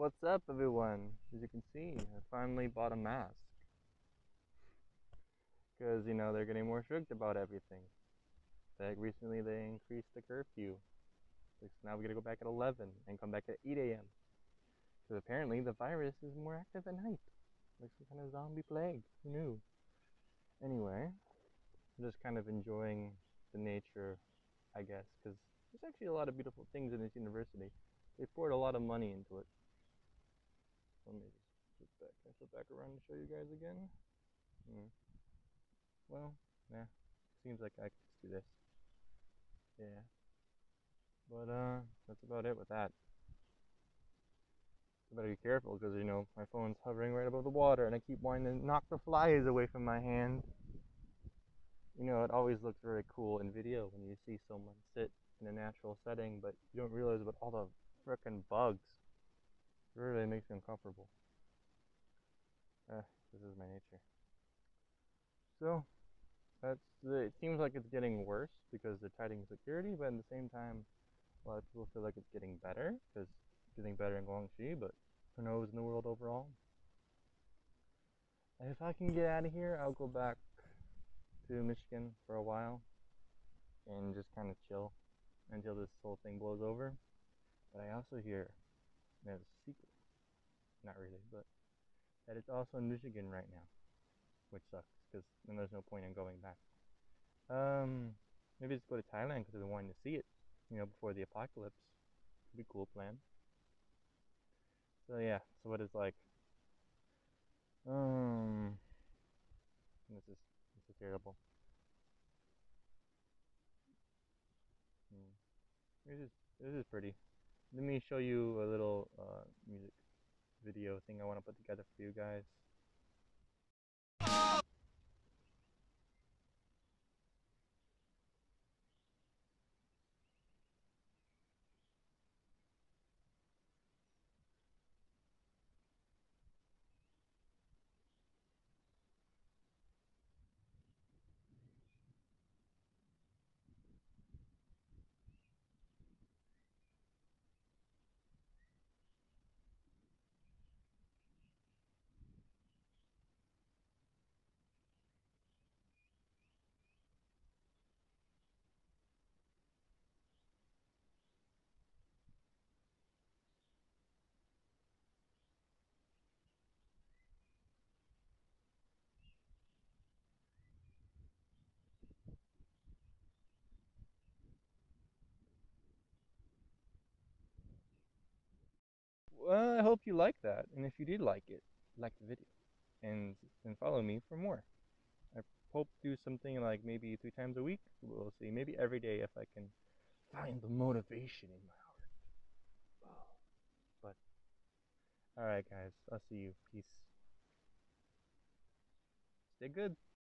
What's up, everyone? As you can see, I finally bought a mask. Because, you know, they're getting more strict about everything. Like, recently they increased the curfew. Like, so now we gotta go back at 11 and come back at 8 a.m. Because apparently the virus is more active at night. Like some kind of zombie plague. Who knew? Anyway, I'm just kind of enjoying the nature, I guess, because there's actually a lot of beautiful things in this university. They poured a lot of money into it. Let me just flip back. Can I flip back around and show you guys again? Hmm. Well, nah. Seems like I can just do this. Yeah. But uh, that's about it with that. I better be careful because you know my phone's hovering right above the water, and I keep wanting to knock the flies away from my hand. You know, it always looks very cool in video when you see someone sit in a natural setting, but you don't realize about all the frickin' bugs. It really makes me uncomfortable. Is my nature. So, that's the, it seems like it's getting worse because they're tightening security, but at the same time, a lot of people feel like it's getting better because it's getting better in Guangxi, but who knows in the world overall. If I can get out of here, I'll go back to Michigan for a while and just kind of chill until this whole thing blows over. But I also hear there's a secret, not really, but that it's also in Michigan right now, which sucks because then there's no point in going back. Um, maybe just go to Thailand because I've been wanting to see it, you know, before the apocalypse. Be cool plan. So yeah, so what is like, um, this is this is terrible. Hmm. This is this is pretty. Let me show you a little uh, music video thing I want to put together for you guys. Well, I hope you like that, and if you did like it, like the video, and then follow me for more. I hope to do something like maybe three times a week. We'll see. Maybe every day if I can find the motivation in my heart. But, alright, guys. I'll see you. Peace. Stay good.